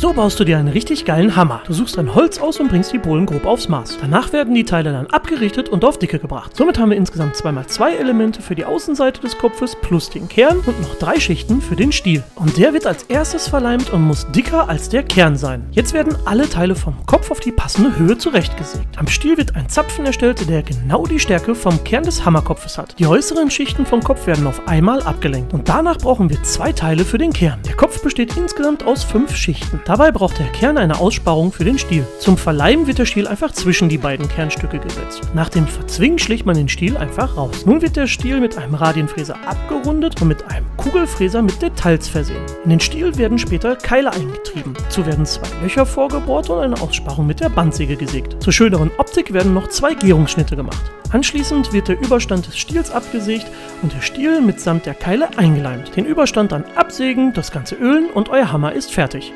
So baust du dir einen richtig geilen Hammer. Du suchst ein Holz aus und bringst die Bohlen grob aufs Maß. Danach werden die Teile dann abgerichtet und auf Dicke gebracht. Somit haben wir insgesamt 2x2 Elemente für die Außenseite des Kopfes plus den Kern und noch drei Schichten für den Stiel. Und der wird als erstes verleimt und muss dicker als der Kern sein. Jetzt werden alle Teile vom Kopf auf die passende Höhe zurechtgesägt. Am Stiel wird ein Zapfen erstellt, der genau die Stärke vom Kern des Hammerkopfes hat. Die äußeren Schichten vom Kopf werden auf einmal abgelenkt. Und danach brauchen wir zwei Teile für den Kern. Der Kopf besteht insgesamt aus fünf Schichten. Dabei braucht der Kern eine Aussparung für den Stiel. Zum Verleimen wird der Stiel einfach zwischen die beiden Kernstücke gesetzt. Nach dem Verzwingen schlägt man den Stiel einfach raus. Nun wird der Stiel mit einem Radienfräser abgerundet und mit einem Kugelfräser mit Details versehen. In den Stiel werden später Keile eingetrieben. Dazu werden zwei Löcher vorgebohrt und eine Aussparung mit der Bandsäge gesägt. Zur schöneren Optik werden noch zwei Gärungsschnitte gemacht. Anschließend wird der Überstand des Stiels abgesägt und der Stiel mitsamt der Keile eingeleimt. Den Überstand dann absägen, das Ganze ölen und euer Hammer ist fertig.